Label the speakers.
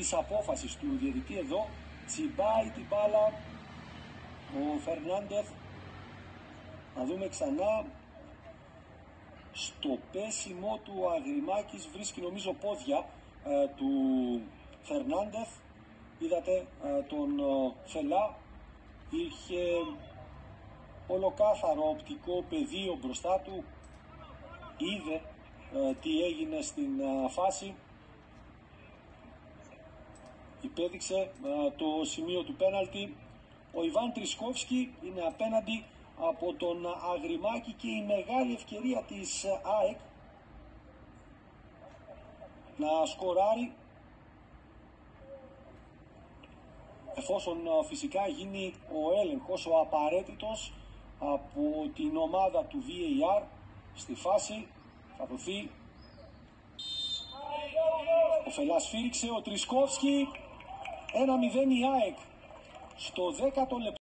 Speaker 1: της απόφασης του διαιτητή εδώ τσιμπάει την μπάλα ο Φερνάντεθ. Να δούμε ξανά. Στο πέσιμο του ο Αγριμάκης βρίσκει νομίζω πόδια ε, του Φερνάντεθ. Είδατε ε, τον ε, Φελά. Είχε ολοκάθαρο οπτικό πεδίο μπροστά του. Είδε τι έγινε στην φάση υπέδειξε το σημείο του πέναλτι. Ο Ιβάν Τρισκόφσκι είναι απέναντι από τον Αγριμάκη και η μεγάλη ευκαιρία της ΑΕΚ να σκοράρει. Εφόσον φυσικά γίνει ο έλεγχος, ο απαραίτητος από την ομάδα του VAR στη φάση θα δοθεί. Ο Φελάς φύριξε, ο Τρισκόφσκι 1-0 η ΑΕΚ. Στο 10ο λεπτό